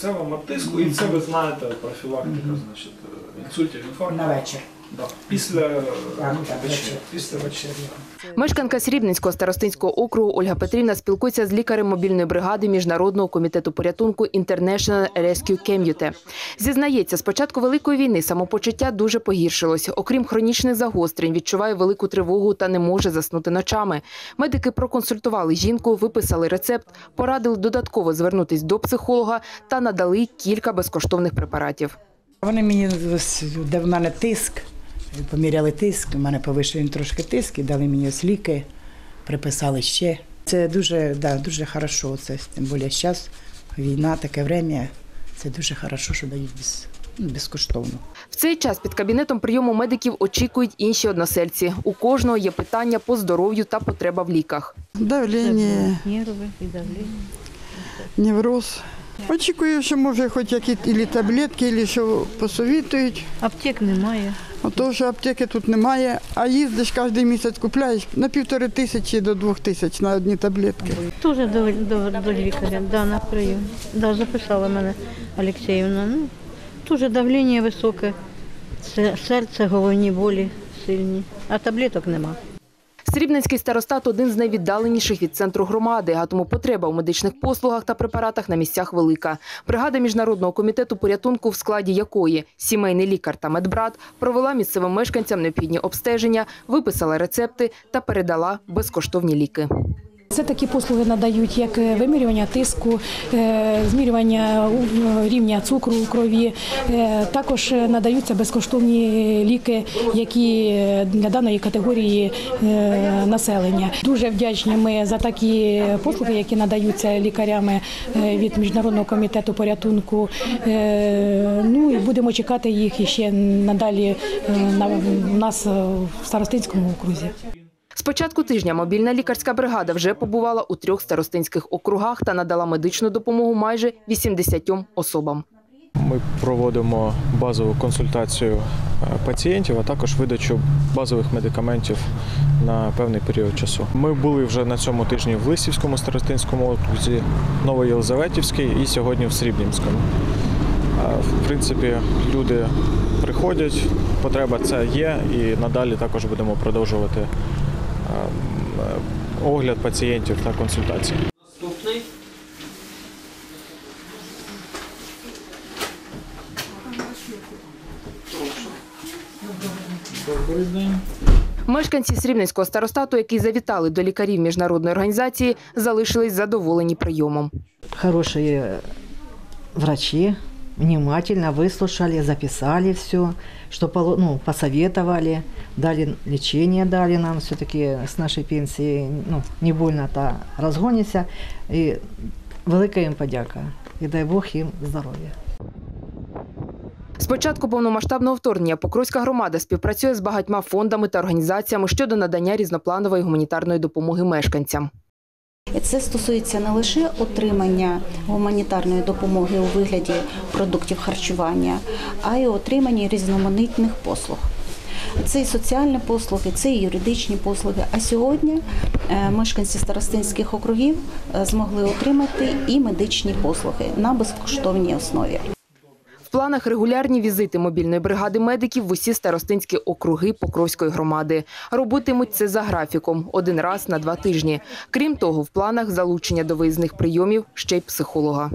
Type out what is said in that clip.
Це вам от тиску, і це ви знаєте профілактика, значить, е, інсультів, інфарктів. На вечір. Після, вечір. Після вечері. Мешканка Срібницького старостинського округу Ольга Петрівна спілкується з лікарем мобільної бригади Міжнародного комітету порятунку International Rescue Committee. Зізнається, з початку Великої війни самопочуття дуже погіршилось. Окрім хронічних загострень, відчуває велику тривогу та не може заснути ночами. Медики проконсультували жінку, виписали рецепт, порадили додатково звернутись до психолога та надали кілька безкоштовних препаратів. Вони мені, де в мене тиск, поміряли тиск, у мене повищений трошки тиск, і дали мені ось ліки, приписали ще. Це дуже, да, дуже хорошо. Це тим більше зараз, війна, таке время. Це дуже хорошо, що дають без, ну, безкоштовно. В цей час під кабінетом прийому медиків очікують інші односельці. У кожного є питання по здоров'ю та потреба в ліках. Давлення, Нерви і давлення. невроз. Очікую, що може хоч якісь таблетки, ілі що посовітують. Аптек немає. А що аптеки тут немає, а їздиш кожен місяць купляєш на півтори тисячі до двох тисяч на одні таблетки. Дуже до, до, до лікаря, да, на прийом. Да, записала мене Олексіївна. Ну, дуже давлення високе, серце, головні болі сильні, а таблеток нема. Срібненський старостат – один з найвіддаленіших від центру громади, а тому потреба у медичних послугах та препаратах на місцях велика. Бригада Міжнародного комітету порятунку, в складі якої сімейний лікар та медбрат провела місцевим мешканцям необхідні обстеження, виписала рецепти та передала безкоштовні ліки. Це такі послуги надають, як е, вимірювання тиску, е, змірювання рівня цукру у крові. Е, Також надаються безкоштовні ліки, які для даної категорії населення. Дуже вдячні ми за такі послуги, які надаються лікарями від міжнародного комітету порятунку. Ну і будемо чекати їх іще надалі на нас в старостинському окрузі. З початку тижня мобільна лікарська бригада вже побувала у трьох старостинських округах та надала медичну допомогу майже 80 особам. Ми проводимо базову консультацію е, пацієнтів, а також видачу базових медикаментів на певний період часу. Ми були вже на цьому тижні в Лисівському старостинському окрузі, Новоєлизаветівській і сьогодні в Срібнівському. Е, В принципі, люди приходять, потреба це є, і надалі також будемо продовжувати огляд пацієнтів та консультації. Добрий день. Мешканці Срібненського старостату, які завітали до лікарів міжнародної організації, залишились задоволені прийомом. хорошие врачи, внимательно выслушали, записали все, что ну, посоветовали, дали лечение, дали нам все-таки с нашей пенсии, ну, не больно-то разгонися. И велика їм подяка. І дай Бог їм здоров'я. З початку повномасштабного вторгнення Покровська громада співпрацює з багатьма фондами та організаціями щодо надання різнопланової гуманітарної допомоги мешканцям. Це стосується не лише отримання гуманітарної допомоги у вигляді продуктів харчування, а й отримання різноманітних послуг. Це і соціальні послуги, це і юридичні послуги. А сьогодні е, мешканці старостинських округів е, змогли отримати і медичні послуги на безкоштовній основі. Планах регулярні візити мобільної бригади медиків в усі старостинські округи Покровської громади. Робитимуть це за графіком один раз на два тижні. Крім того, в планах залучення до виїзних прийомів ще й психолога.